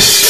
Yes.